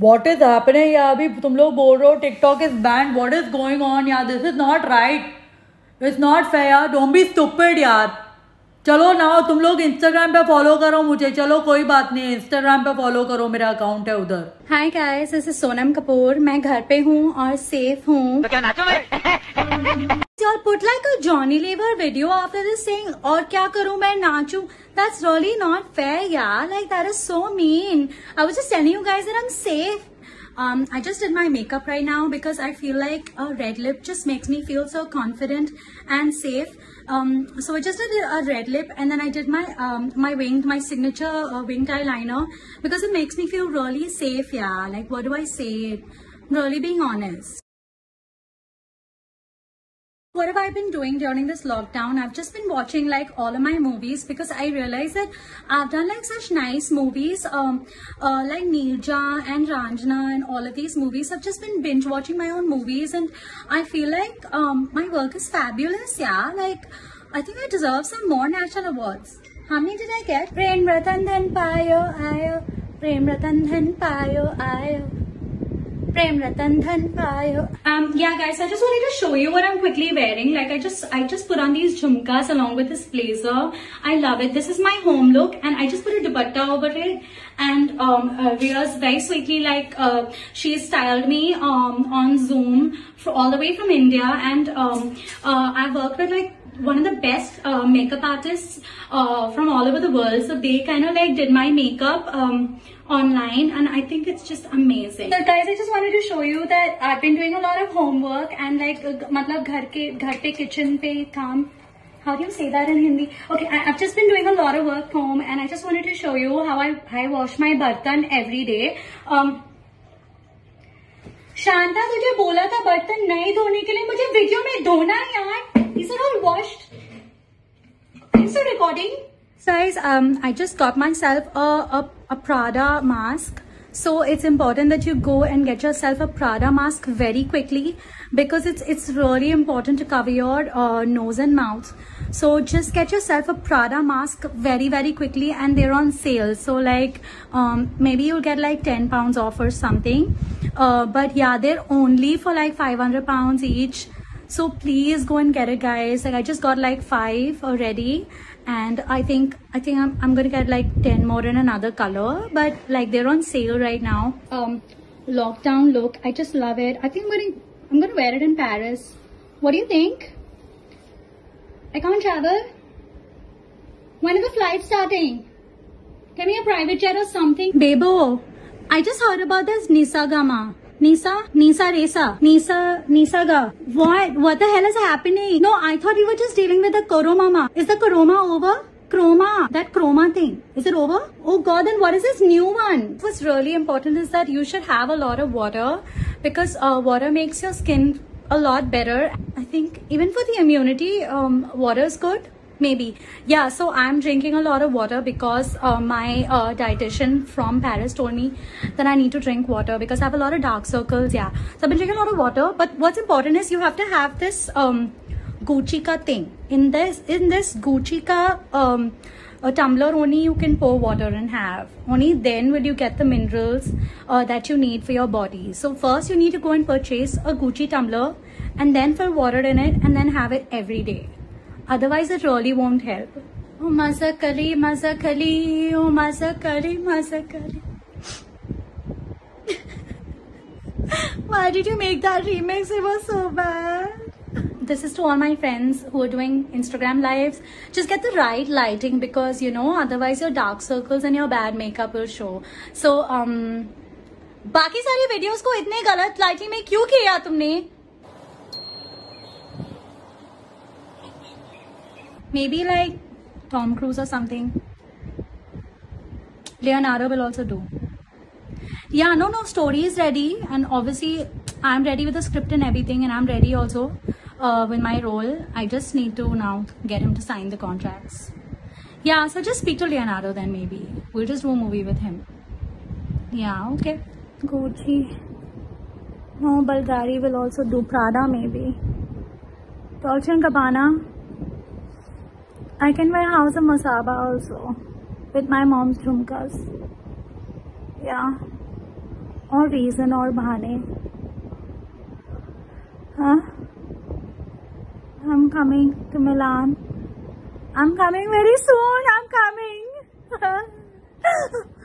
What is happening यार अभी तुम लोग बोल रहे हो TikTok is banned. What is going on यार? This is not right. It's not fair यार. Don't be stupid यार. चलो ना तुम लोग इंस्टाग्राम पे फॉलो करो मुझे चलो कोई बात नहीं इंस्टाग्राम पे फॉलो करो मेरा अकाउंट है उधर hi guys this is Sonam Kapoor मैं घर पे हूँ और सेफ़ हूँ तो क्या नाचो मैं y'all put like a Johnny Lever video after this saying, "Or kya karu main nachu? That's really not fair, yeah. Like, that is so mean. I was just telling you guys that I'm safe. Um, I just did my makeup right now because I feel like a red lip just makes me feel so confident and safe. Um, so I just did a red lip and then I did my um, my winged, my signature uh, winged eyeliner because it makes me feel really safe, yeah. Like, what do I say? Really being honest what have I been doing during this lockdown? I've just been watching like all of my movies because I realized that I've done like such nice movies, um, uh, like Neerja and Raanjhanaa and all of these movies. I've just been binge watching my own movies and I feel like um, my work is fabulous. Yeah, like I think I deserve some more national awards. How many did I get? Prem Ratan Dhan Payo Ayo, Prem Ratan Dhan Payo Ayo. Prem Ratan Dhan Payo. Um, yeah, guys, I just wanted to show you what I'm quickly wearing. Like, I just, I just put on these jhumkas along with this blazer. I love it. This is my home look, and I just put a dupatta over it. And um, uh, Rhea's very sweetly, like, uh, she styled me um on Zoom for all the way from India, and um, uh, I worked with like one of the best uh, makeup artists uh, from all over the world. So they kind of like did my makeup um, online and I think it's just amazing. So guys, I just wanted to show you that I've been doing a lot of homework and like uh, मतलब घर के घर पे kitchen पे काम how do you say that in Hindi? Okay, I, I've just been doing a lot of work home and I just wanted to show you how I, I wash my bartan every day. Um, Shanta तुझे बोला था बर्तन नहीं धोने के लिए मुझे video में धोना है यार Is it all washed? I'm still recording. Guys, um, I just got myself a, a, a Prada mask. So it's important that you go and get yourself a Prada mask very quickly because it's it's really important to cover your uh, nose and mouth. So just get yourself a Prada mask very very quickly and they're on sale. So like um, maybe you'll get like 10 pounds off or something. Uh, but yeah, they're only for like 500 pounds each so please go and get it guys. Like i just got like five already. And i think i think i'm, I'm gonna get like 10 more in another color. But like they're on sale right now. Um lockdown look. I just love it. I think i'm gonna i'm gonna wear it in paris. What do you think? I can't travel. When are the flights starting? Give me a private jet or something. Bebo, I just heard about this Nisagama. Nisa? Nisa Resa? Nisa, Nisaga. What? What the hell is happening? No, I thought we were just dealing with the Coroma. Is the Coroma over? Chroma, that chroma thing. Is it over? Oh god, then what is this new one? What's really important is that you should have a lot of water because uh, water makes your skin a lot better. I think even for the immunity, um, water is good maybe. Yeah so i'm drinking a lot of water because uh, my uh, dietitian from paris told me that i need to drink water because i have a lot of dark circles yeah. So i've been drinking a lot of water but what's important is you have to have this um gucci ka thing. In this in this gucci ka um a tumbler only you can pour water and have only then will you get the minerals uh, that you need for your body. So first you need to go and purchase a gucci tumbler and then fill water in it and then have it every day otherwise it really won't help oh mazakali mazakali oh mazakali mazakali why did you make that remix it was so bad this is to all my friends who are doing instagram lives just get the right lighting because you know otherwise your dark circles and your bad makeup will show so um बाकी सारी videos को इतने गलत lighting में क्यों किया तुमने maybe like Tom Cruise or something. Leonardo will also do. Yeah, no, no, story is ready, and obviously I'm ready with the script and everything, and I'm ready also uh, with my role. I just need to now get him to sign the contracts. Yeah, so just speak to Leonardo then maybe. We'll just do a movie with him. Yeah, okay. Gucci. No, Bulgari will also do Prada maybe. Dolce & Gabbana. I can wear House of Masaba also with my mom's jhumkas. Yeah. Or reason or bahane. Huh? I'm coming to Milan. I'm coming very soon. I'm coming.